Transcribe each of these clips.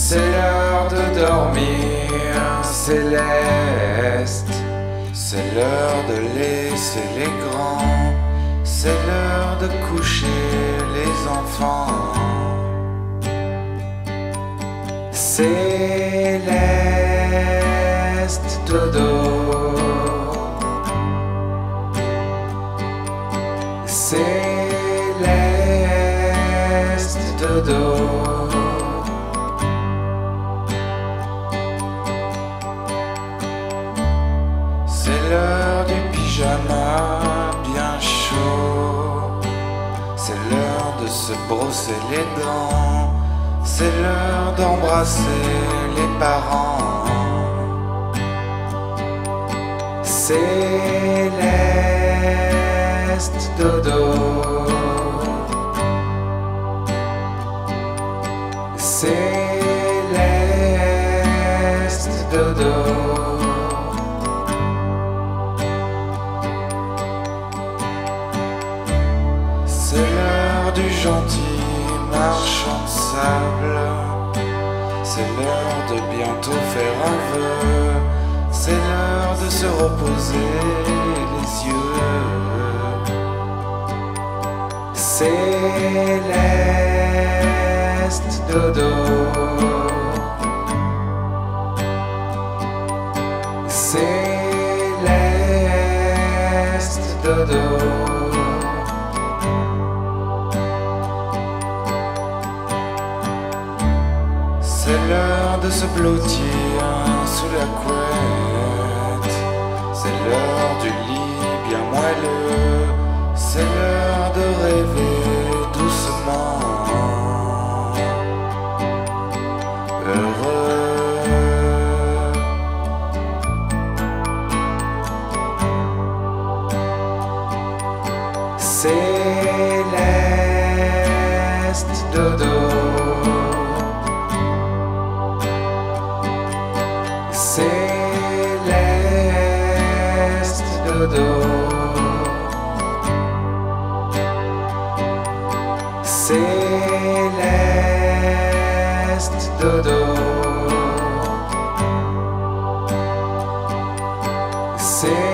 C'est l'heure de dormir, céleste. C'est l'heure de laisser les grands. C'est l'heure de coucher les enfants. Céleste dodo. Céleste dodo. C'est l'heure du pyjama bien chaud. C'est l'heure de se brosser les dents. C'est l'heure d'embrasser les parents. Céleste dodo. Céleste dodo. Du gentil marchand de sable. C'est l'heure de bientôt faire un vœu. C'est l'heure de se reposer les yeux. Céleste dodo. Céleste dodo. C'est l'heure de se blottir sous la couette. C'est l'heure du lit bien moelleux. C'est l'heure de rêver doucement. Heureux. Céleste dodo. dodo Céleste dodo Céleste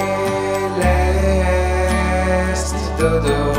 dodo